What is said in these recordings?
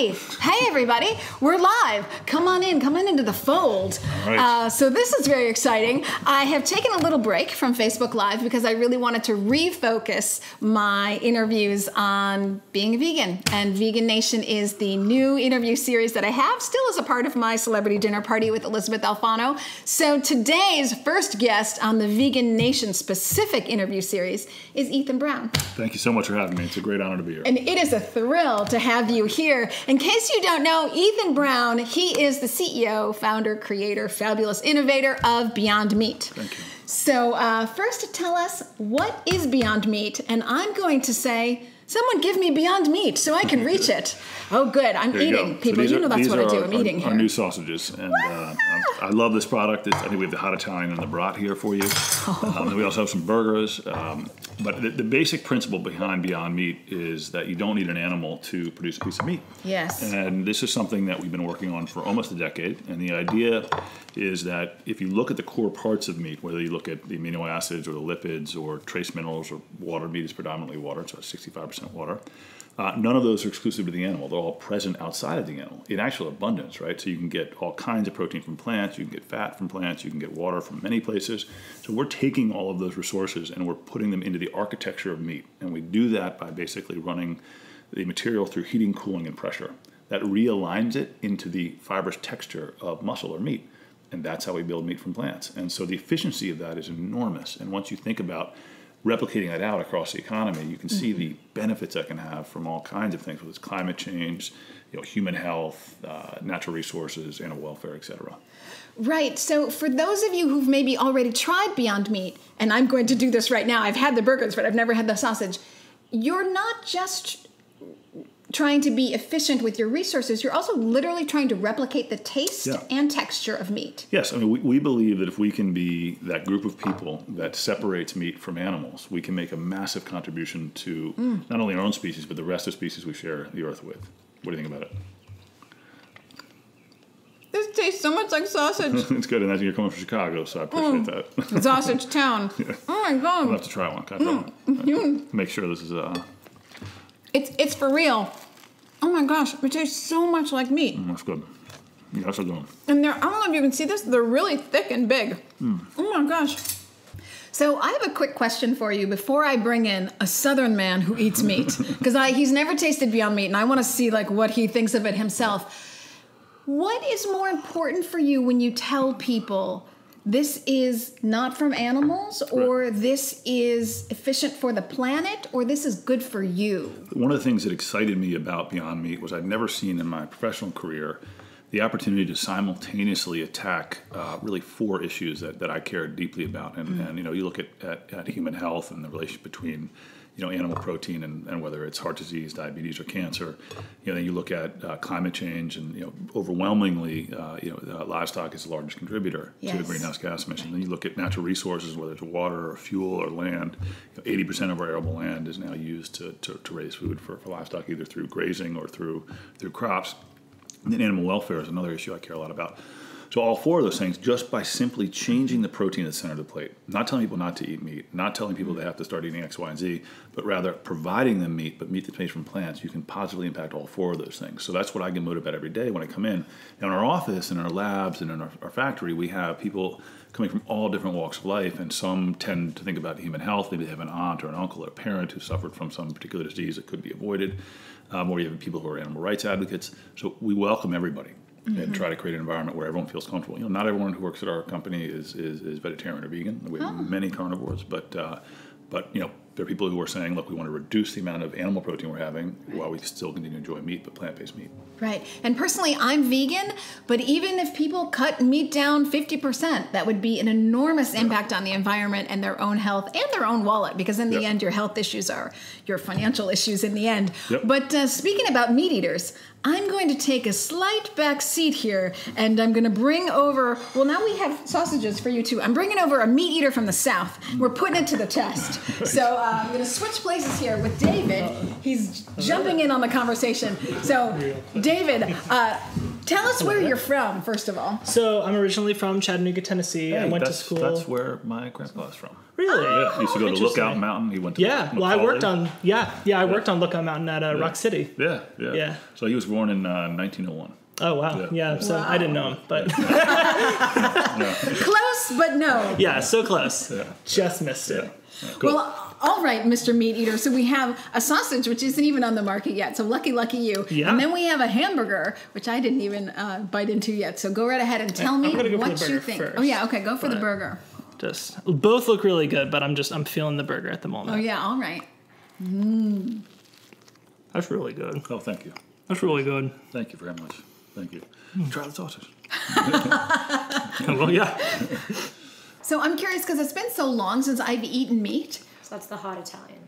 Hey, hey, everybody. We're live. Come on in, come on into the fold. Right. Uh, so, this is very exciting. I have taken a little break from Facebook Live because I really wanted to refocus my interviews on being a vegan. And Vegan Nation is the new interview series that I have, still as a part of my celebrity dinner party with Elysabeth Alfano. So, today's first guest on the Vegan Nation specific interview series is Ethan Brown. Thank you so much for having me. It's a great honor to be here. And it is a thrill to have you here. In case you don't know, Ethan Brown, he is the CEO, founder, creator, fabulous innovator of Beyond Meat. Thank you. So, uh, first, tell us what is Beyond Meat? And I'm going to say, Someone give me Beyond Meat so I can reach it. Oh, good. I'm eating, go. people. So you know that's what I do. Our, I'm eating our, here. Our new sausages. And uh, I love this product. It's, I think we have the hot Italian and the brat here for you. Oh. Um, we also have some burgers. Um, but the, the, basic principle behind Beyond Meat is that you don't need an animal to produce a piece of meat. Yes. And this is something that we've been working on for almost a decade. And the idea is that if you look at the core parts of meat, whether you look at the amino acids or the lipids or trace minerals or water, meat is predominantly water, so 65% water. Uh, none of those are exclusive to the animal. They're all present outside of the animal in actual abundance, right? So you can get all kinds of protein from plants, you can get fat from plants, you can get water from many places. So we're taking all of those resources and we're putting them into the architecture of meat. And we do that by basically running the material through heating, cooling, and pressure. That realigns it into the fibrous texture of muscle or meat. And that's how we build meat from plants. And so the efficiency of that is enormous. And once you think about replicating that out across the economy, you can see the benefits that can have from all kinds of things, whether it's climate change, you know, human health, uh, natural resources, animal welfare, et cetera. Right. So, for those of you who've maybe already tried Beyond Meat, and I'm going to do this right now, I've had the burgers, but I've never had the sausage. You're not just trying to be efficient with your resources, you're also literally trying to replicate the taste Yeah. and texture of meat. Yes, I mean, we, we believe that if we can be that group of people that separates meat from animals, we can make a massive contribution to mm. not only our own species, but the rest of species we share the earth with. What do you think about it? This tastes so much like sausage. it's good, and I think you're coming from Chicago, so I appreciate mm. that. sausage town. Oh my god! I'll have to try one. Can I try? Make sure this is uh, It's it's for real. Oh my gosh, it tastes so much like meat. Mm, that's good. Yeah, that's a good one. And they're, I don't know if you can see this, they're really thick and big. Mm. Oh my gosh. So I have a quick question for you before I bring in a southern man who eats meat because he's never tasted Beyond Meat and I want to see like what he thinks of it himself. What is more important for you when you tell people this is not from animals or this is efficient for the planet or this is good for you? One of the things that excited me about Beyond Meat was I'd never seen in my professional career the opportunity to simultaneously attack uh, really four issues that, that I care deeply about. And, and you know, you look at, at, at human health and the relationship between you know animal protein and, and whether it's heart disease, diabetes, or cancer. You know, then you look at uh, climate change and you know overwhelmingly, uh, you know, uh, livestock is the largest contributor to Yes. greenhouse gas emissions. Then you look at natural resources, whether it's water or fuel or land. Eighty percent of our arable land is now used to, to, to raise food for, for livestock, either through grazing or through through crops. Animal welfare is another issue I care a lot about. So all four of those things, just by simply changing the protein at the center of the plate, not telling people not to eat meat, not telling people they have to start eating X, Y, and Z, but rather providing them meat, but meat that's made from plants, you can positively impact all four of those things. So that's what I get motivated about every day when I come in. Now In our office, in our labs, and in our, our factory, we have people coming from all different walks of life, and some tend to think about human health. Maybe they have an aunt or an uncle or a parent who suffered from some particular disease that could be avoided, um, or you have people who are animal rights advocates. So we welcome everybody and try to create an environment where everyone feels comfortable. You know, not everyone who works at our company is, is, is vegetarian or vegan. We have many carnivores, but uh, but you know, there are people who are saying, look, we want to reduce the amount of animal protein we're having while we still continue to enjoy meat, but plant-based meat. Right. And personally, I'm vegan, but even if people cut meat down 50%, that would be an enormous impact on the environment and their own health and their own wallet, because in the Yep. end, your health issues are your financial issues in the end. Yep. But uh, speaking about meat eaters, I'm going to take a slight back seat here and I'm going to bring over, well, now we have sausages for you too. I'm bringing over a meat eater from the South. We're putting it to the test. So uh, I'm going to switch places here with David. He's jumping in on the conversation. So, David, uh, Tell us where you're from, first of all. So I'm originally from Chattanooga, Tennessee. I went to that's, school. That's where my grandpa's from. really? Yeah, he used to go to interesting. Lookout Mountain. He went to Yeah. Well, I McCallie. worked on. Yeah. Yeah. I worked on Lookout Mountain at uh, Rock City. Yeah, yeah, Yeah. So he was born in uh, 1901. Oh wow. Yeah. Yeah. so I didn't know him, but Close, but no. yeah, so close. Yeah. Just missed it. Yeah, cool. Well, all right, Mr. Meat Eater. So we have a sausage, which isn't even on the market yet. So lucky, lucky you. Yeah. And then we have a hamburger, which I didn't even uh, bite into yet. So go right ahead and tell me gonna go what you think. first. Oh yeah, okay, go for the burger. Just both look really good, but I'm just I'm feeling the burger at the moment. Oh yeah, all right. That's really good. oh, thank you. That's really good. Thank you very much. Thank you. Hmm. Try the sausage. well, yeah. So I'm curious because it's been so long since I've eaten meat. So that's the hot Italian.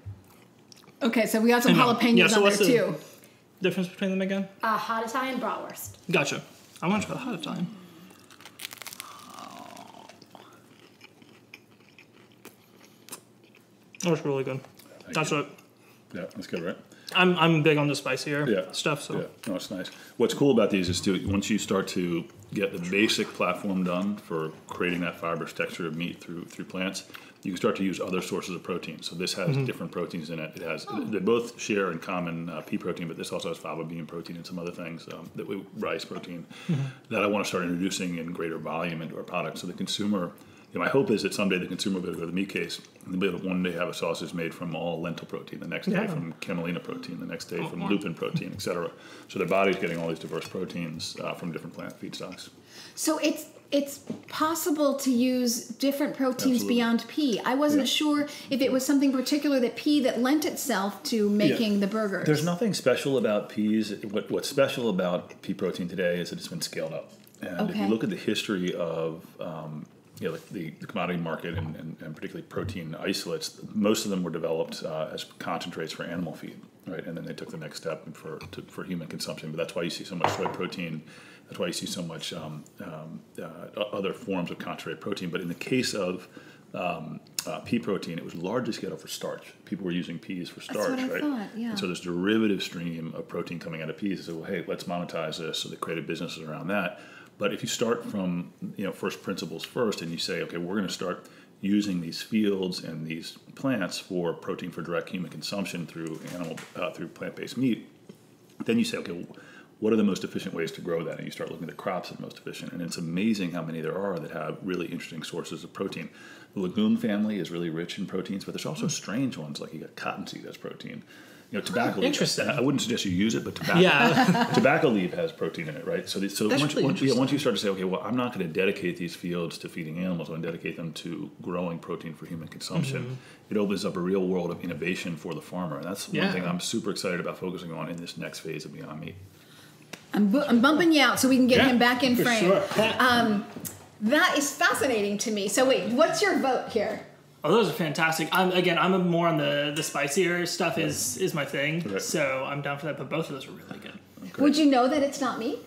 Okay, so we got some jalapenos Yeah, so on there what's the- too. Difference between them again? Uh, hot Italian bratwurst. Gotcha. I want to try the hot Italian. That's really good. Thank That's you. what Yeah, that's good, right? I'm. I'm big on the spicier Yeah. stuff. So Yeah, no, it's nice. What's cool about these is too, once you start to get the basic platform done for creating that fibrous texture of meat through through plants, you can start to use other sources of protein. So this has Mm-hmm. different proteins in it. It has Oh. they both share in common uh, pea protein, but this also has fava bean protein and some other things um, that we rice protein Mm-hmm. that I want to start introducing in greater volume into our product. So the consumer. You know, my hope is that someday the consumer will be able to go to the meat case and they'll be able to one day have a sausage made from all lentil protein, the next day Yeah. from camelina protein, the next day Oh, from wow. lupin protein, et cetera. So their body's getting all these diverse proteins uh, from different plant feedstocks. So it's it's possible to use different proteins Absolutely. beyond pea. I wasn't Yeah. sure if it was something particular that pea that lent itself to making the burgers. There's nothing special about peas. What, what's special about pea protein today is that it's been scaled up. And if you look at the history of um, you know, the, the commodity market and, and, and particularly protein isolates, most of them were developed uh, as concentrates for animal feed, right? And then they took the next step for, to, for human consumption. But that's why you see so much soy protein. That's why you see so much um, um, uh, other forms of concentrated protein. But in the case of um, uh, pea protein, it was largely scaled up for starch. People were using peas for starch, right? thought, yeah. And so this derivative stream of protein coming out of peas. They said, well, hey, let's monetize this. So they created businesses around that. But if you start from you know first principles first, and you say, okay, we're going to start using these fields and these plants for protein for direct human consumption through animal uh, through plant-based meat, then you say, okay, what are the most efficient ways to grow that? And you start looking at the crops that are most efficient. And it's amazing how many there are that have really interesting sources of protein. The legume family is really rich in proteins, but there's also hmm. strange ones like you got cottonseed as protein. You know, tobacco. leaf- Interesting. I wouldn't suggest you use it, but tobacco. Yeah. tobacco leaf has protein in it, right? So, the, so That's once, really once, yeah, once you start to say, okay, well, I'm not going to dedicate these fields to feeding animals. I'm going to dedicate them to growing protein for human consumption. Mm-hmm. It opens up a real world of innovation for the farmer, and that's one thing I'm super excited about focusing on in this next phase of Beyond Meat. I'm, bu- I'm bumping you out so we can get Yeah, him back in for frame. sure. Um, that is fascinating to me. So wait, what's your vote here? Oh, those are fantastic. I'm again. I'm more on the the spicier stuff is is my thing. Right. So I'm down for that. But both of those are really good. Would you know that it's not meat?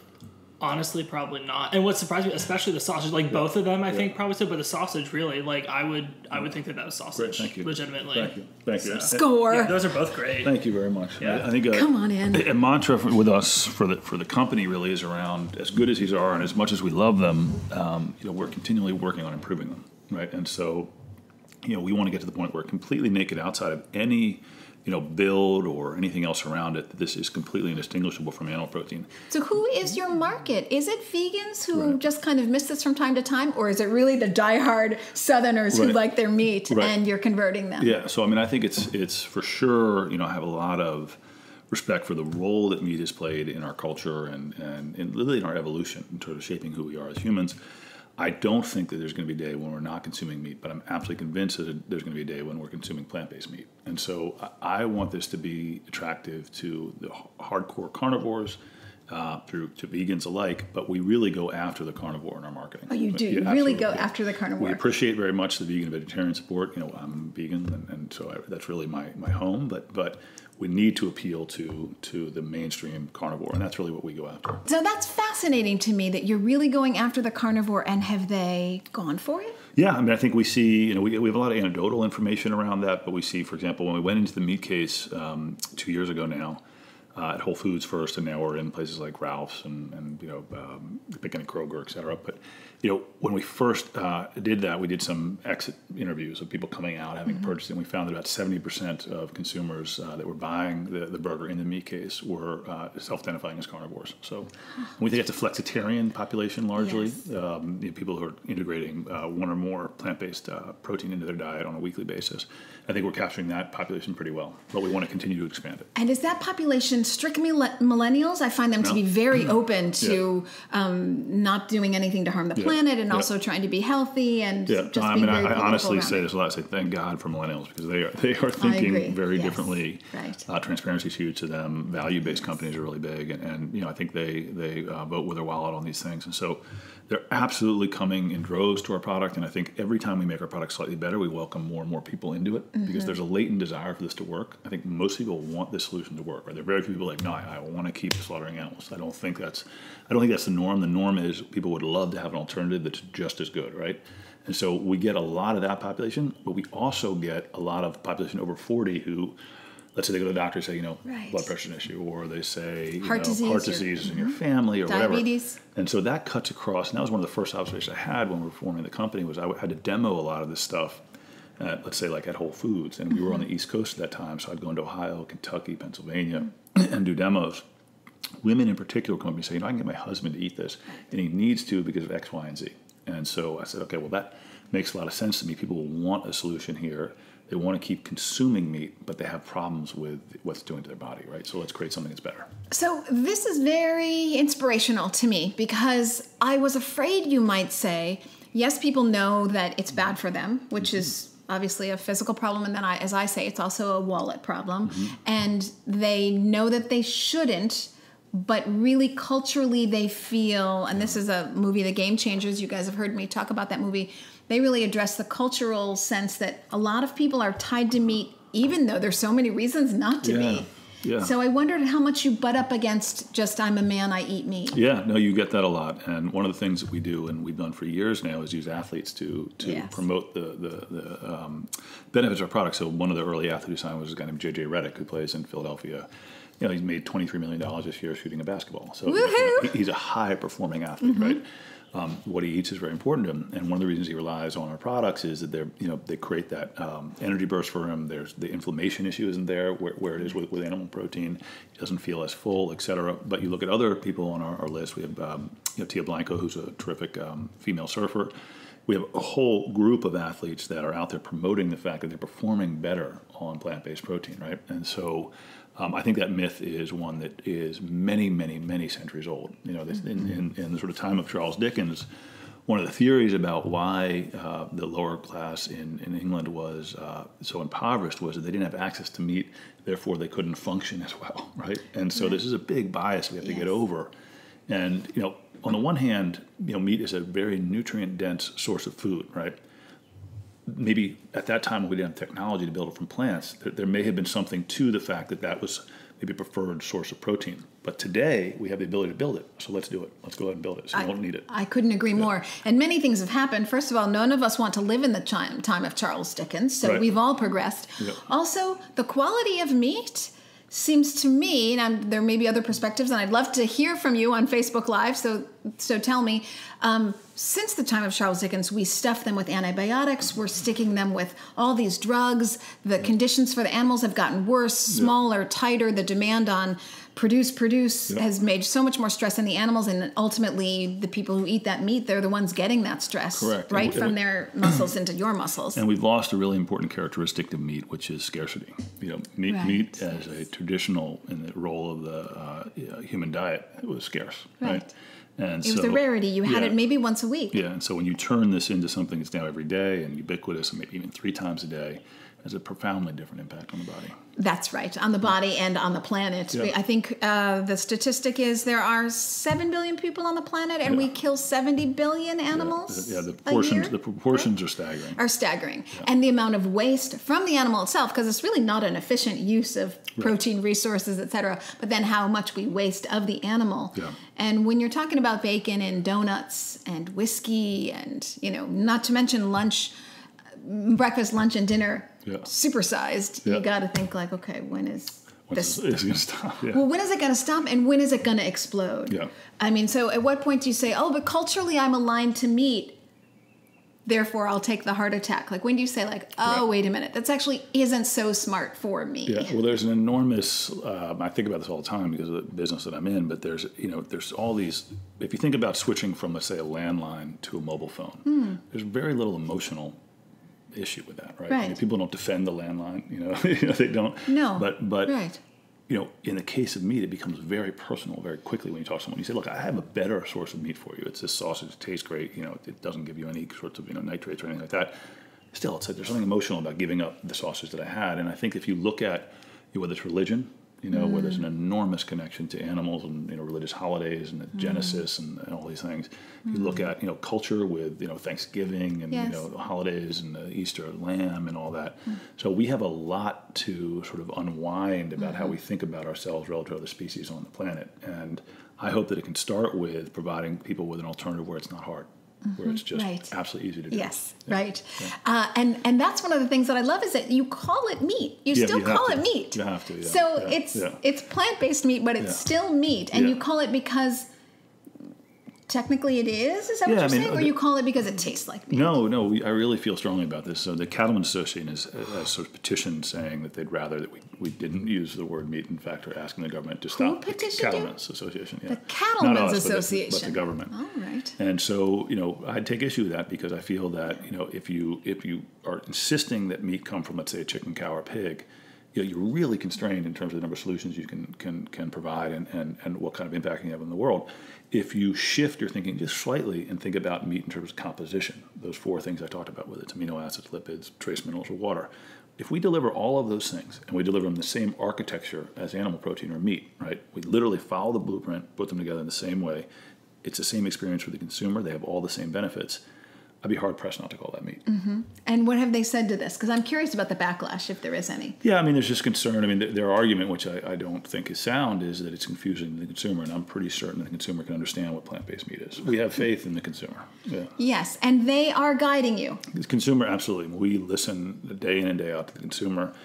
Honestly, probably not. And what surprised me, especially the sausage, like both of them, I think probably so. But the sausage, really, like I would, I would think that that was sausage. Great, thank you. Legitimately. Thank you. Thank you. So- Score. Yeah, those are both great. Thank you very much. Yeah. I, I think uh, Come on in. A, a mantra for, with us for the for the company really is around as good as these are and as much as we love them, um, you know, we're continually working on improving them, right? And so, you know, we want to get to the point where completely naked outside of any, you know, build or anything else around it, this is completely indistinguishable from animal protein. So who is your market? Is it vegans who Right. just kind of miss this from time to time, or is it really the diehard Southerners who like their meat Right. and you're converting them? Yeah, so I mean, I think it's it's for sure. You know, I have a lot of respect for the role that meat has played in our culture and and, and really in our evolution in terms of shaping who we are as humans. I don't think that there's going to be a day when we're not consuming meat, but I'm absolutely convinced that there's going to be a day when we're consuming plant-based meat. And so I I want this to be attractive to the hardcore carnivores. Uh, through to vegans alike, but we really go after the carnivore in our marketing. Oh, you do. Yeah, you really go after the carnivore. We appreciate very much the vegan vegetarian support. You know, I'm vegan, and, and so I, that's really my, my home. But but we need to appeal to to the mainstream carnivore, and that's really what we go after. so that's fascinating to me that you're really going after the carnivore, and have they gone for it? Yeah, I mean, I think we see, you know, we, we have a lot of anecdotal information around that, but we see, for example, when we went into the meat case um, two years ago now, uh, at Whole Foods first, and now we're in places like Ralph's and, and you know, um, Pick and Kroger, et cetera. But you know, when we first uh, did that, we did some exit interviews of people coming out having Mm-hmm. purchased it. And we found that about seventy percent of consumers uh, that were buying the, the burger in the meat case were uh, self-identifying as carnivores. So we think it's a flexitarian population largely. Yes. Um, you know, people who are integrating uh, one or more plant-based uh, protein into their diet on a weekly basis. I think we're capturing that population pretty well, but we want to continue to expand it. And is that population strictly millennials? I find them to No. Mm-hmm. be very open to um, not doing anything to harm the Yeah. planet and Yeah. also trying to be healthy and Yeah, just I mean, I, I honestly say this a lot. I say thank God for millennials because they are they are thinking very Yes. differently. Right. Uh, transparency is huge to them. Value based companies are really big, and, and you know I think they they uh, vote with their wallet on these things, and so they're absolutely coming in droves to our product. And I think every time we make our product slightly better, we welcome more and more people into it Mm-hmm. because there's a latent desire for this to work. I think most people want this solution to work. Right? There are very few people like no, I, I want to keep slaughtering animals. I don't think that's I don't think that's the norm. The norm is people would love to have an alternative that's just as good, right? And so we get a lot of that population, but we also get a lot of population over 40 who, let's say they go to the doctor and say, you know, Right. blood pressure an issue, or they say, you Heart know, disease heart disease is in your mm-hmm. family or Diabetes. whatever. And so that cuts across. And that was one of the first observations I had when we were forming the company was I had to demo a lot of this stuff. At, let's say like at Whole Foods, and we were on mm-hmm. the East Coast at that time, so I'd go into Ohio, Kentucky, Pennsylvania, and do demos women in particular come up to me and say, you know, I can get my husband to eat this, and he needs to because of X, Y, and Z. And so I said, okay, well, that makes a lot of sense to me. People want a solution here. They want to keep consuming meat, but they have problems with what's doing to their body, right? So let's create something that's better. So this is very inspirational to me because I was afraid you might say, yes, people know that it's bad for them, which is obviously a physical problem, and then I, as I say, it's also a wallet problem, mm-hmm. and they know that they shouldn't. But really, culturally, they feel, and this is a movie, The Game Changers. You guys have heard me talk about that movie. They really address the cultural sense that a lot of people are tied to meat, even though there's so many reasons not to Yeah, be. yeah. So I wondered how much you butt up against just I'm a man, I eat meat. Yeah, no, you get that a lot. And one of the things that we do, and we've done for years now, is use athletes to to Yes. promote the the, the um, benefits of our product. So one of the early athletes who signed was a guy named JJ Redick who plays in Philadelphia. You know, he's made twenty three million dollars this year shooting a basketball. So Woohoo! he- he's a high performing athlete, right? Um, what he eats is very important to him, and one of the reasons he relies on our products is that they're, you know, they create that um, energy burst for him. There's the inflammation issue isn't there where, where it is with, with animal protein. He doesn't feel as full, et cetera. But you look at other people on our, our list. We have, um, you know, Tia Blanco, who's a terrific um, female surfer. We have a whole group of athletes that are out there promoting the fact that they're performing better on plant-based protein, right? And so. Um, I think that myth is one that is many, many, many centuries old. You know, this, in, in, in the sort of time of Charles Dickens, one of the theories about why uh, the lower class in, in England was uh, so impoverished was that they didn't have access to meat, therefore they couldn't function as well, right? And so this is a big bias we have to get over. And you know, on the one hand, you know, meat is a very nutrient dense source of food, right? Maybe at that time when we didn't have technology to build it from plants, there, there may have been something to the fact that that was maybe a preferred source of protein. But today we have the ability to build it, so let's do it. Let's go ahead and build it. So you don't need it. I couldn't agree more. And many things have happened. First of all, none of us want to live in the time, time of Charles Dickens, so Right. we've all progressed. Yep. Also, the quality of meat seems to me, and I'm, there may be other perspectives, and I'd love to hear from you on Facebook Live. So, so tell me. Um, since the time of Charles Dickens, we stuff them with antibiotics. We're sticking them with all these drugs. The conditions for the animals have gotten worse, smaller, tighter. The demand on produce, produce Yeah. has made so much more stress on the animals, and ultimately, the people who eat that meat, they're the ones getting that stress Correct. right we- from their muscles into your muscles. And we've lost a really important characteristic of meat, which is scarcity. You know, meat, Right. meat as a traditional in the role of the uh, human diet it was scarce, right? Right. And it was a rarity. You had yeah. it maybe once a week. Yeah, and so when you turn this into something that's now every day and ubiquitous, and maybe even three times a day, has a profoundly different impact on the body. That's right, on the body and on the planet. Yeah. I think uh, the statistic is there are 7 billion people on the planet and we kill 70 billion animals. Yeah, the a proportions the proportions are staggering. are staggering. And the amount of waste from the animal itself, because it's really not an efficient use of protein resources, et cetera, but then how much we waste of the animal. Yeah. And when you're talking about bacon and donuts and whiskey and, you know, not to mention lunch, breakfast, lunch, and dinner Yeah. supersized, Yeah. you got to think like, okay, when is This- going to stop. Yeah. Well, when is it going to stop and when is it going to explode? Yeah. I mean, so at what point do you say, oh, but culturally I'm aligned to meat, therefore I'll take the heart attack? Like, when do you say, like, oh, Right. wait a minute, that's actually isn't so smart for me? Yeah, well, there's an enormous. Um, I think about this all the time because of the business that I'm in. But there's, you know, there's all these. If you think about switching from, let's say, a landline to a mobile phone, Hmm. there's very little emotional issue with that, right? I mean, people don't defend the landline. You know, you know, they don't. No. But but Right. you know, in the case of meat, it becomes very personal very quickly when you talk to someone. You say, "Look, I have a better source of meat for you. It's this sausage. It tastes great. You know, it doesn't give you any sorts of you know nitrates or anything like that." Still, it's like there's something emotional about giving up the sausage that I had. And I think if you look at you know, whether it's religion, you know, where there's an mm. enormous connection to animals and you know religious holidays and the mm. Genesis and, and all these things. You look mm. at you know culture with you know Thanksgiving and Yes. you know the holidays and the Easter lamb and all that. So we have a lot to sort of unwind about how we mm-hmm. think about ourselves relative to other species on the planet. And I hope that it can start with providing people with an alternative where it's not hard, where it's just Right. absolutely easy to do. Yes, right. Uh, and and that's one of the things that I love is that you call it meat. You Yeah, still you call it meat. You have to, yeah, So yeah, it's yeah. it's plant based meat, but it's Yeah. still meat, and Yeah. you call it because technically it is. Is that Yeah, what you're mean, saying, or the- you call it because it tastes like meat? No, no, we, I really feel strongly about this. So the Cattlemen's Association has, uh, has sort of petitioned saying that they'd rather that we, we didn't use the word meat. In fact, are asking the government to stop. petitioned you? Cattlemen's Association. Yeah. The Cattlemen's us, but the- Association. but the government. All right. And so, you know, I'd take issue with that because I feel that, you know, if you if you are insisting that meat come from, let's say, a chicken, cow, or pig, you know, you're really constrained in terms of the number of solutions you can can can provide and, and, and what kind of impact you have in the world. If you shift your thinking just slightly and think about meat in terms of composition, those four things I talked about, whether it's amino acids, lipids, trace minerals, or water, if we deliver all of those things and we deliver them the same architecture as animal protein or meat, right? We literally follow the blueprint, put them together in the same way. It's the same experience for the consumer. They have all the same benefits. I'd be hard pressed not to call that meat. Mm-hmm. And what have they said to this? Because I'm curious about the backlash, if there is any. Yeah, I mean, there's just concern. I mean, th- their argument, which I, I don't think is sound, is that it's confusing to the consumer, and I'm pretty certain that the consumer can understand what plant-based meat is. We have mm-hmm. faith in the consumer. Yeah. Yes, and they are guiding you. The consumer, absolutely. We listen day in and day out to the consumer.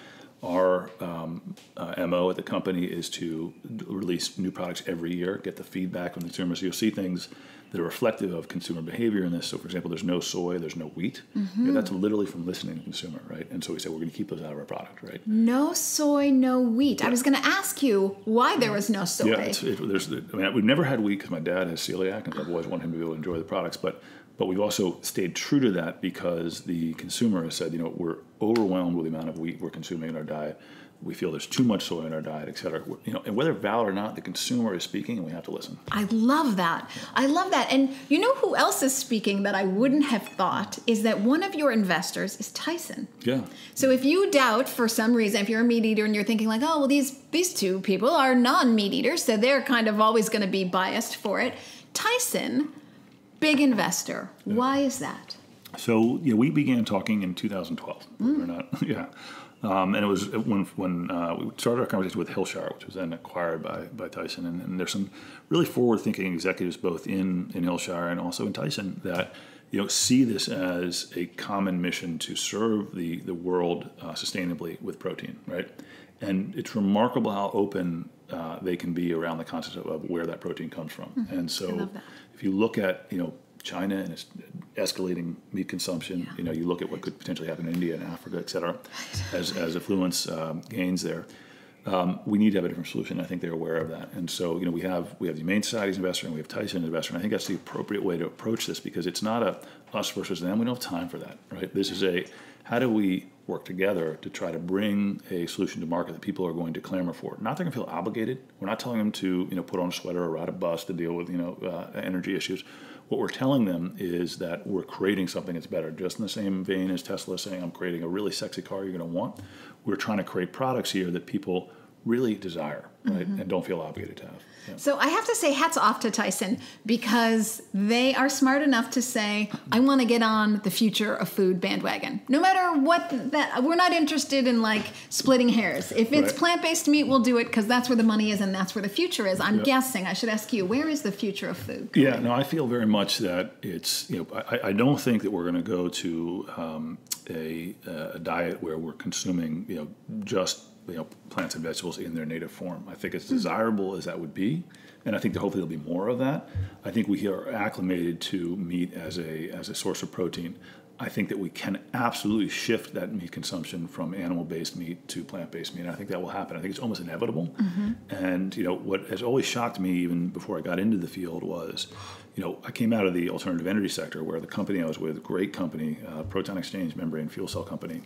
Our um, uh, MO at the company is to release new products every year, get the feedback from the consumers. You'll see things that are reflective of consumer behavior in this. So, for example, there's no soy, there's no wheat. Yeah, that's literally from listening to the consumer, right? And so we say we're going to keep those out of our product, right? No soy, no wheat. I was going to ask you why there was no soy. Yeah, it, there's. I mean, we've never had wheat because my dad has celiac, and I've always wanted him to be able to enjoy the products. But but we've also stayed true to that because the consumer has said, you know, we're overwhelmed with the amount of wheat we're consuming in our diet. We feel there's too much soy in our diet, et cetera. You know, and whether valid or not, the consumer is speaking, and we have to listen. I love that. I love that. And you know who else is speaking that I wouldn't have thought is that one of your investors is Tyson. Yeah. So if you doubt for some reason, if you're a meat eater and you're thinking like, oh well, these these two people are non-meat eaters, so they're kind of always going to be biased for it. Tyson, big investor. Why is that? So yeah, we began talking in 2012. believe it Or not, yeah. Um, and it was when when uh, we started our conversation with Hillshire, which was then acquired by by Tyson. And, and there's some really forward-thinking executives both in in Hillshire and also in Tyson that you know see this as a common mission to serve the the world uh, sustainably with protein, right? And it's remarkable how open uh, they can be around the concept of, of where that protein comes from. And so love that. If you look at you know China and its escalating meat consumption, you know you look at what could potentially happen in India and Africa, et cetera, as as affluence um, gains there. Um, we need to have a different solution. I think they're aware of that, and so you know we have we have the Humane Society's investor and we have Tyson investor, and I think that's the appropriate way to approach this because it's not a us versus them. We don't have time for that, right? This is a how do we work together to try to bring a solution to market that people are going to clamor for. Not they're going to feel obligated. We're not telling them to you know put on a sweater or ride a bus to deal with you know uh, energy issues. What we're telling them is that we're creating something that's better. Just in the same vein as Tesla saying, "I'm creating a really sexy car you're going to want." We're trying to create products here that people really desire, right, and don't feel obligated to have. Yeah. So I have to say hats off to Tyson because they are smart enough to say, I want to get on the future of food bandwagon. No matter what that we're not interested in like splitting hairs. If it's Right. plant-based meat, we'll do it because that's where the money is and that's where the future is. I'm Yeah. guessing. I should ask you, where is the future of food? Yeah, no, I feel very much that it's, you know, I, I don't think that we're going to go to um, a, a diet where we're consuming, you know, just you know plants and vegetables in their native form. I think as desirable as that would be, and I think that hopefully there'll be more of that. I think we are acclimated to meat as a as a source of protein. I think that we can absolutely shift that meat consumption from animal-based meat to plant-based meat. And I think that will happen. I think it's almost inevitable. And you know what has always shocked me, even before I got into the field, was you know I came out of the alternative energy sector where the company I was with, great company, uh, Proton Exchange Membrane Fuel Cell Company,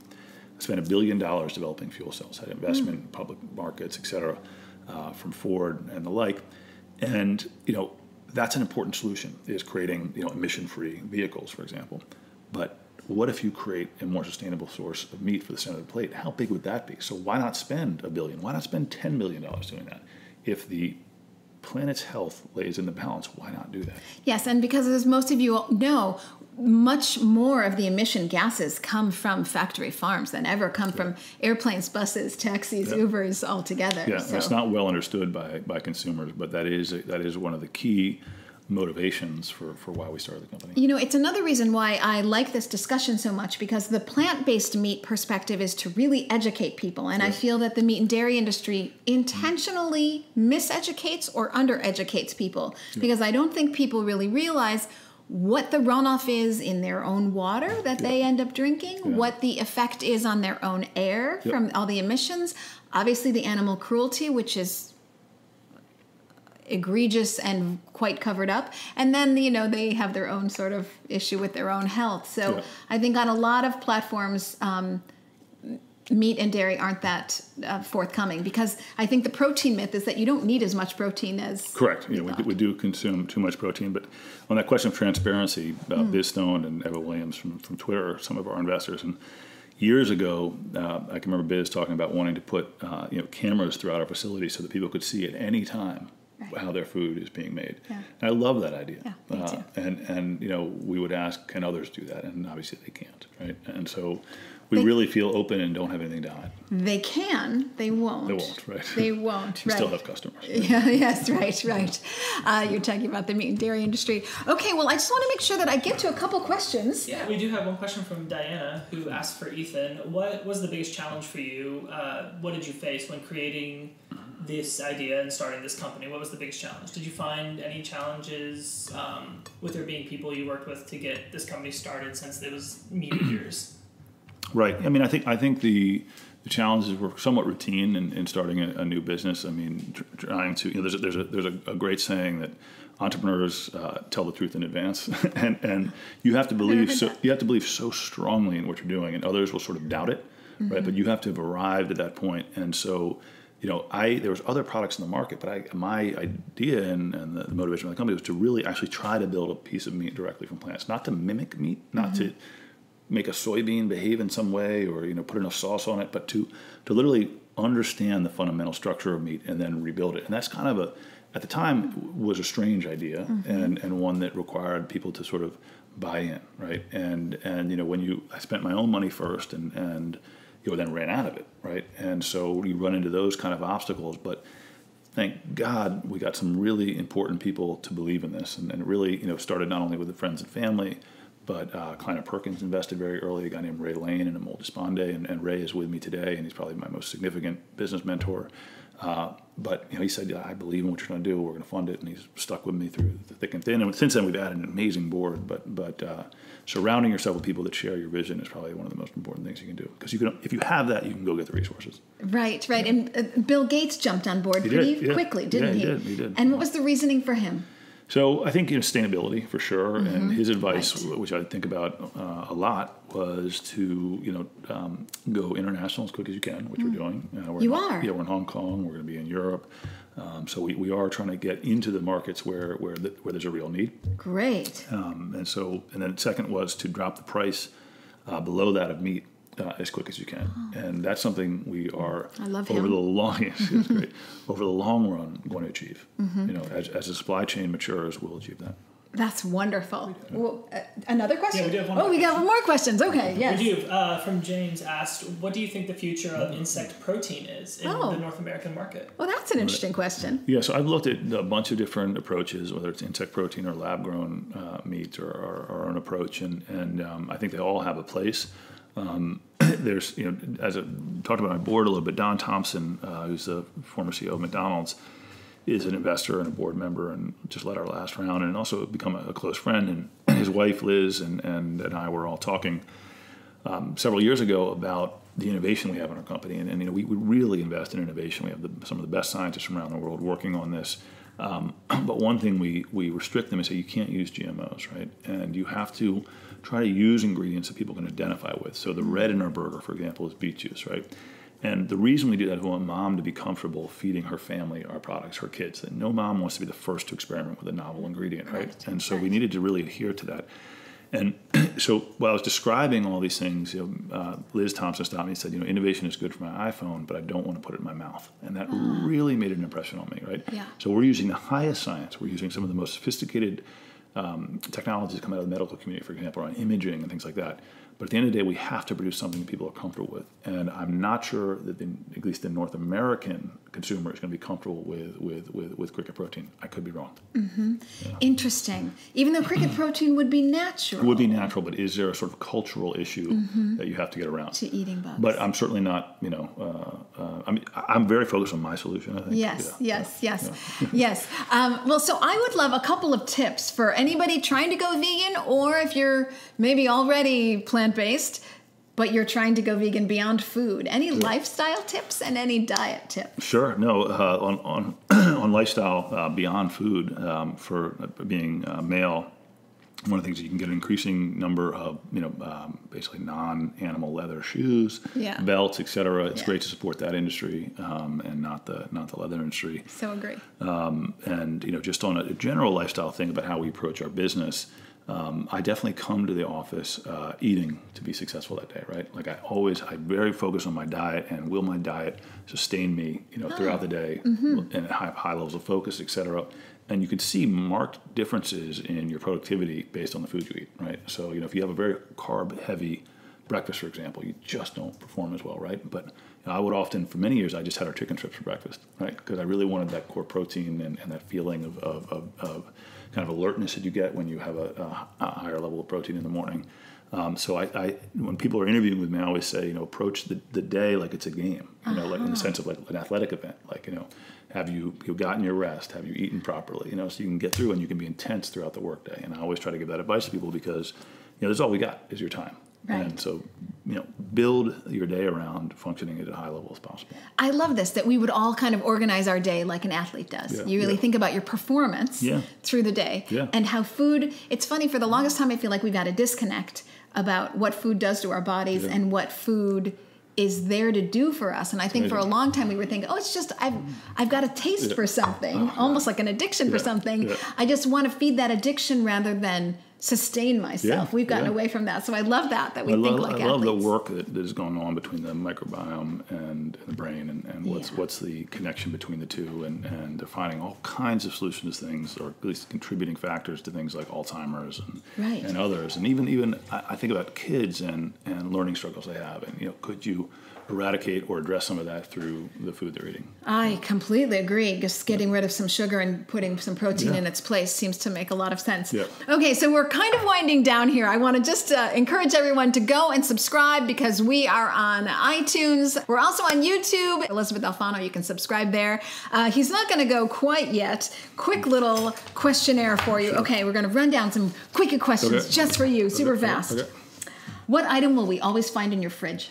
spent a billion dollars developing fuel cells, had investment in public markets, et cetera, uh, from Ford and the like. And you know that's an important solution is creating you know emission-free vehicles, for example. But what if you create a more sustainable source of meat for the center of the plate? How big would that be? So why not spend a billion? Why not spend ten million dollars doing that? If the planet's health lays in the balance, why not do that? Yes, and because as most of you know, much more of the emission gases come from factory farms than ever come from airplanes, buses, taxis, Yeah. Ubers altogether. Yeah, so. it's not well understood by, by consumers, but that is that is one of the key motivations for, for why we started the company. You know, it's another reason why I like this discussion so much because the plant based meat perspective is to really educate people. And I feel that the meat and dairy industry intentionally miseducates or undereducates people because I don't think people really realize what the runoff is in their own water that they end up drinking, what the effect is on their own air Yep. from all the emissions, obviously the animal cruelty, which is egregious and quite covered up and then you know they have their own sort of issue with their own health so Yeah. i think on a lot of platforms um, meat and dairy aren't that uh, forthcoming because i think the protein myth is that you don't need as much protein as Correct. You know, we, do- we do consume too much protein, but on that question of transparency, uh, Biz Stone and Ev Williams from, from Twitter are some of our investors. And years ago, uh, I can remember Biz talking about wanting to put uh, you know cameras throughout our facility so that people could see at any time Right. how their food is being made. Yeah. And I love that idea. Yeah, me Uh, too. and and you know, we would ask, can others do that? And obviously they can't, right? And so we They- really feel open and don't have anything to hide. they can they won't They won't, right? they won't We right still have customers. Yeah, yes, right, right. Uh, you're talking about the meat and dairy industry. Okay, well, I just want to make sure that I get to a couple questions. Yeah, we do have one question from Diana who asked for Ethan. What was the biggest challenge for you? Uh, what did you face when creating this idea and starting this company? What was the biggest challenge? Did you find any challenges um, with there being people you worked with to get this company started since it was meat years? Right. I mean, I think I think the the challenges were somewhat routine in, in starting a, a new business. I mean, tr- trying to you know, there's a, there's a there's a, a great saying that entrepreneurs uh, tell the truth in advance, and and you have to believe so you have to believe so strongly in what you're doing, and others will sort of doubt it, right? But you have to have arrived at that point, and so. You know, I there was other products in the market, but I, my idea and, and the, the motivation of the company was to really actually try to build a piece of meat directly from plants, not to mimic meat, not to mm-hmm. make a soybean behave in some way or you know put enough sauce on it, but to to literally understand the fundamental structure of meat and then rebuild it. And that's kind of a at the time was a strange idea mm-hmm. and and one that required people to sort of buy in, right? And and you know when you I spent my own money first and and you then ran out of it, right? And so you run into those kind of obstacles, but thank God we got some really important people to believe in this, and, and really you know started not only with the friends and family, but uh, Kleiner Perkins invested very early. A guy named Ray Lane and Amol Deshpande, and, and Ray is with me today, and he's probably my most significant business mentor. Uh, but you know, he said, yeah, "I believe in what you're going to do. We're going to fund it," and he's stuck with me through the thick and thin. And since then, we've added an amazing board. But but uh, surrounding yourself with people that share your vision is probably one of the most important things you can do. Because you can, if you have that, you can go get the resources. Right, right. And uh, Bill Gates jumped on board He pretty did, yeah. quickly, didn't Yeah, he? he did, he did. And what was the reasoning for him? So I think you know, sustainability for sure, and his advice, Mm-hmm. Right. which I think about uh, a lot, was to you know um, go international as quick as you can, which we're doing. Uh, we're Mm. You in, are? Yeah, we're in Hong Kong. We're going to be in Europe. Um, so we, we are trying to get into the markets where where the, where there's a real need. Great. Um, and so and then second was to drop the price uh, below that of meat. Uh, as quick as you can, and that's something we are Oh. I love over him. the long yes, it's great over the long run going to achieve. Mm-hmm. You know, as, as the supply chain matures, we'll achieve that. That's wonderful. Well, uh, another question? Yeah, we do have one oh, more we got more questions. Okay, yes. We do. Uh, from James asked, "What do you think the future of insect protein is in Oh. the North American market?" Well, that's an interesting question. Yeah, so I've looked at a bunch of different approaches, whether it's insect protein or lab grown uh, meats or, or our own approach, and, and um, I think they all have a place. Um, there's you know as I talked about my board a little bit. Don Thompson, uh, who's the former CEO of McDonald's, is an investor and a board member, and just led our last round, and also become a, close friend. And his wife Liz and and, and I were all talking um, several years ago about the innovation we have in our company, and, and you know we, we really invest in innovation. We have the, some of the best scientists from around the world working on this. Um, but one thing we, we restrict them and say you can't use GMOs, right? And you have to try to use ingredients that people can identify with. So the red in our burger, for example, is beet juice, right? And the reason we do that is we want mom to be comfortable feeding her family our products, her kids. That no mom wants to be the first to experiment with a novel ingredient, right? Right, And so we needed to really adhere to that. And so while I was describing all these things, you know, uh, Liz Thompson stopped me and said, you know, innovation is good for my iPhone, but I don't want to put it in my mouth. And that really made an impression on me, right? Yeah. So we're using the highest science. We're using some of the most sophisticated um, technologies come out of the medical community, for example, on imaging and things like that. But at the end of the day, we have to produce something people are comfortable with. And I'm not sure that, the, at least the North American consumer is going to be comfortable with, with, with, with cricket protein. I could be wrong. Interesting. Even though cricket protein would be natural. It would be natural, but is there a sort of cultural issue that you have to get around? to eating bugs. But I'm certainly not, you know, uh, uh, I mean, I'm very focused on my solution, I think. Yes, Yeah. yes, yes, yes. Um, well, so I would love a couple of tips for anybody trying to go vegan, or if you're maybe already plant based, but you're trying to go vegan beyond food. Any lifestyle tips and any diet tips? Sure. No, uh, on on on lifestyle uh, beyond food um, for being uh, male. One of the things you can get an increasing number of, you know, um, basically non-animal leather shoes, Yeah. belts, etc. It's Yeah. great to support that industry um, and not the not the leather industry. So agree. and you know just on a general lifestyle thing about how we approach our business um, i definitely come to the office uh, eating to be successful that day right like i always i very focus on my diet and will my diet sustain me you know throughout the day and high, high levels of focus etc and you can see marked differences in your productivity based on the food you eat right so you know if you have a very carb heavy breakfast, for example, you just don't perform as well, right? But you know, I would often, for many years, I just had our chicken strips for breakfast, right? Because I really wanted that core protein and, and that feeling of, of, of, of kind of alertness that you get when you have a, a, a higher level of protein in the morning. Um, so I, I, when people are interviewing with me, I always say, you know, approach the, the day like it's a game, you know, like in the sense of like an athletic event, like, you know, have you, you gotten your rest? Have you eaten properly? You know, so you can get through and you can be intense throughout the workday. And I always try to give that advice to people because, you know, this is all we got is your time. Right. And so, you know, build your day around functioning at a high level as possible. I love this that we would all kind of organize our day like an athlete does. Yeah, you really yeah. think about your performance Yeah. through the day Yeah. and how food. It's funny for the longest time I feel like we've had a disconnect about what food does to our bodies and what food is there to do for us. And I think for a long time we were thinking, oh, it's just I've I've got a taste for something, uh-huh. almost like an addiction for something. I just want to feed that addiction rather than sustain myself. Yeah, We've gotten yeah. away from that. So I love that that we I think love, like I love the work that, that is going on between the microbiome and the brain and, and what's Yeah. what's the connection between the two and, and they're finding all kinds of solutions to things or at least contributing factors to things like Alzheimer's and, Right. and others. And even even I, I think about kids and, and learning struggles they have and you know, could you eradicate or address some of that through the food they're eating? I completely agree. Just getting rid of some sugar and putting some protein Yeah. in its place seems to make a lot of sense. Yeah. Okay, so we're kind of winding down here. I want to just uh, encourage everyone to go and subscribe because we are on iTunes. We're also on YouTube. Elysabeth Alfano, you can subscribe there. Uh, he's not going to go quite yet. Quick little questionnaire for you. Okay, we're going to run down some quick questions Okay. just for you, super Okay, fast. okay. What item will we always find in your fridge?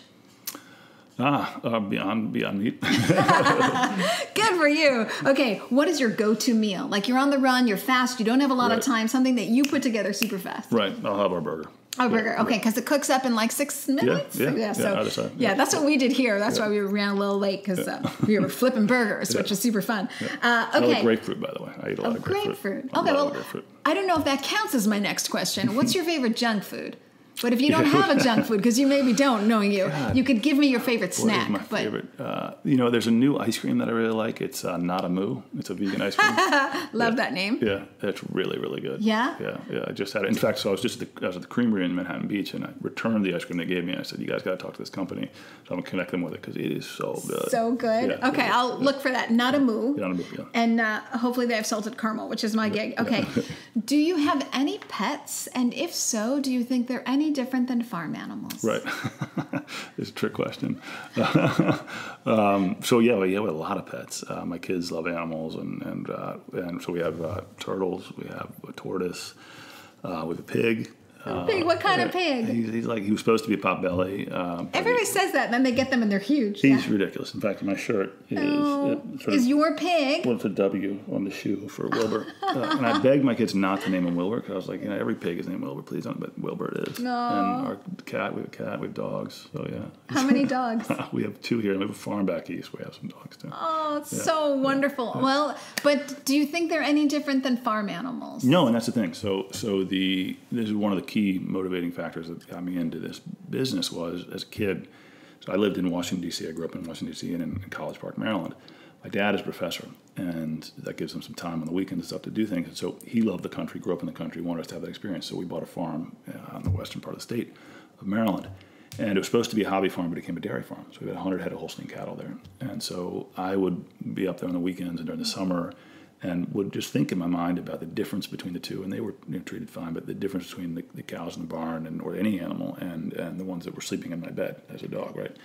Ah, uh, beyond beyond meat. Good for you. Okay, what is your go-to meal? Like you're on the run, you're fast, you don't have a lot of time, something that you put together super fast. right, I'll have our burger. Oh, burger. Okay, because it cooks up in like six minutes. yeah, yeah, so either side, yeah, yeah. that's what we did here. That's why we ran a little late because uh, we were flipping burgers, which Yeah. was super fun. Uh, I okay. like grapefruit, by the way. I eat a lot Oh, of grapefruit. grapefruit. Okay, well, grapefruit. I don't know if that counts as my next question. What's your favorite junk food? But if you don't have a junk food, because you maybe don't, knowing you, God. you could give me your favorite What snack. is my but favorite? Uh, you know, there's a new ice cream that I really like. It's uh, NadaMoo. It's a vegan ice cream. love that name. yeah, that's really really good. Yeah? yeah, yeah. I just had it. In fact, so I was just at the, I was at the creamery in Manhattan Beach, and I returned the ice cream they gave me. And I said, "You guys got to talk to this company." So I'm gonna connect them with it because it is so good. So good. Yeah, okay, yeah, I'll look for that. NadaMoo. Not a moo, yeah. And uh, hopefully they have salted caramel, which is my gig. Okay. do you have any pets? And if so, do you think they're any any different than farm animals? Right. it's a trick question. um, so yeah, we have a lot of pets. Uh, my kids love animals, and and uh, and so we have uh, turtles, we have a tortoise, uh, we have a pig. Pig, what kind of Uh, pig? He's, he's like he was supposed to be a pot belly. Um, Everybody says that, and then they get them and they're huge. he's Yeah. ridiculous. In fact, my shirt is Oh, is your pig? well, it's a W on the shoe for Wilbur. Uh, and I begged my kids not to name him Wilbur because I was like, you know, every pig is named Wilbur. Please don't. But Wilbur it is. No. And our cat, we have a cat, we have dogs. So yeah. How many dogs? we have two here. and We have a farm back east. We have some dogs too. Oh, it's so wonderful. Well, but do you think they're any different than farm animals? No, and that's the thing. So, so the this is one of the key motivating factors that got me into this business was as a kid. So I lived in Washington D.C. I grew up in Washington D.C. and in, in College Park, Maryland. My dad is a professor, and that gives him some time on the weekends and stuff to do things. And so he loved the country, grew up in the country, wanted us to have that experience. So we bought a farm uh, on the western part of the state of Maryland. And it was supposed to be a hobby farm, but it became a dairy farm. So we had 100 head of Holstein cattle there. And so I would be up there on the weekends and during the summer and would just think in my mind about the difference between the two. And they were you know, treated fine, but the difference between the, the cows in the barn and or any animal and, and the ones that were sleeping in my bed as a dog, right?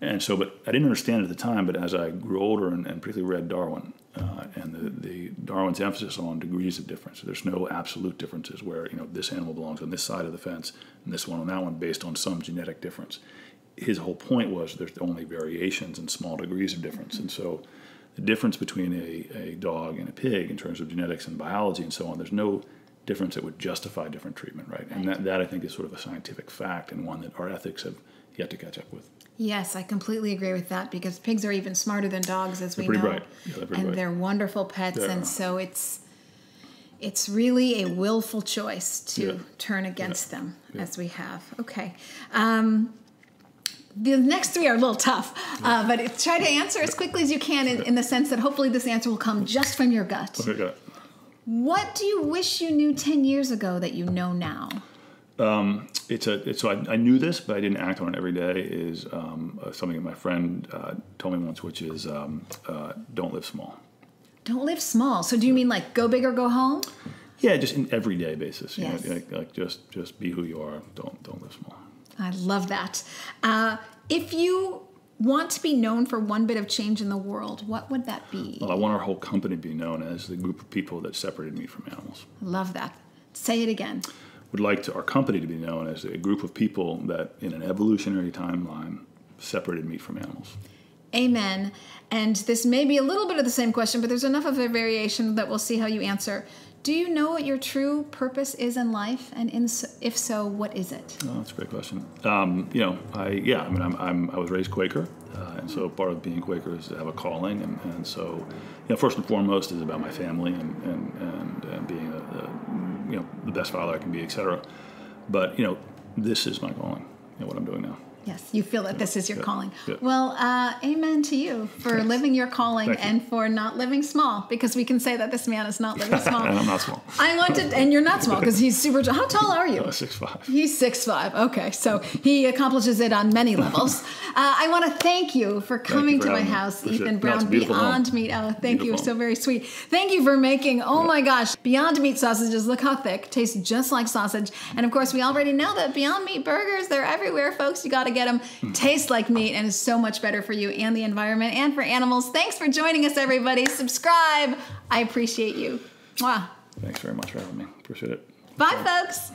And so, but I didn't understand at the time. But as I grew older and, and particularly read Darwin uh, and the, the Darwin's emphasis on degrees of difference, there's no absolute differences where you know this animal belongs on this side of the fence and this one on that one based on some genetic difference. His whole point was there's only variations and small degrees of difference, and so the difference between a, a dog and a pig in terms of genetics and biology and so on, there's no difference that would justify different treatment, right? And that, that I think is sort of a scientific fact and one that our ethics have yet to catch up with. Yes, I completely agree with that because pigs are even smarter than dogs, as we pretty know, bright. Yeah, they're and bright. they're wonderful pets. And so it's it's really a willful choice to Yeah. turn against them, as we have. Okay. Um, the next three are a little tough, uh, but it- try to answer as quickly as you can in, in the sense that hopefully this answer will come just from your gut. Okay, got it. What do you wish you knew 10 years ago that you know now? It's a it's, so I, I knew this, but I didn't act on it every day. Is um, uh, something that my friend uh, told me once, which is um, uh, don't live small. Don't live small. So do you mean like go big or go home? Yeah, just in everyday basis. You Yes. know, like, like just just be who you are. Don't don't live small. I love that. Uh, if you want to be known for one bit of change in the world, what would that be? Well, I want our whole company to be known as the group of people that separated me from animals. I love that. Say it again. Would like to our company to be known as a group of people that, in an evolutionary timeline, separated me from animals. Amen. And this may be a little bit of the same question, but there's enough of a variation that we'll see how you answer. Do you know what your true purpose is in life? And in, if so, what is it? Oh, that's a great question. Um, you know, I yeah, I mean, I'm, I'm I was raised Quaker, uh, and so part of being Quaker is to have a calling, and, and so you know, first and foremost is about my family and and and, and being a, a you know the best father I can be, etc. But you know, this is my calling. You know, what I'm doing now. Yes, you feel that this is your Yeah. calling. Yeah. Well, uh, amen to you for Thanks. living your calling you. and for not living small, because we can say that this man is not living small. and I'm not small. I wanted, and you're not small because he's super. How tall are you? Uh, six five. He's six five. Okay, so he accomplishes it on many levels. Uh, I want to thank you for coming for to my having me. house, Appreciate Ethan it. No, Brown, it's a beautiful Beyond home. Meat. Oh, thank you, Beautiful so very sweet. Thank you for making. Oh my gosh, Beyond Meat sausages. Look how thick, tastes just like sausage. And of course, we already know that Beyond Meat burgers they're everywhere, folks. You got to get them. Hmm. Taste like meat and is so much better for you and the environment and for animals. Thanks for joining us, everybody. Subscribe. I appreciate you. Wow. Thanks very much for having me. Appreciate it. Bye, folks.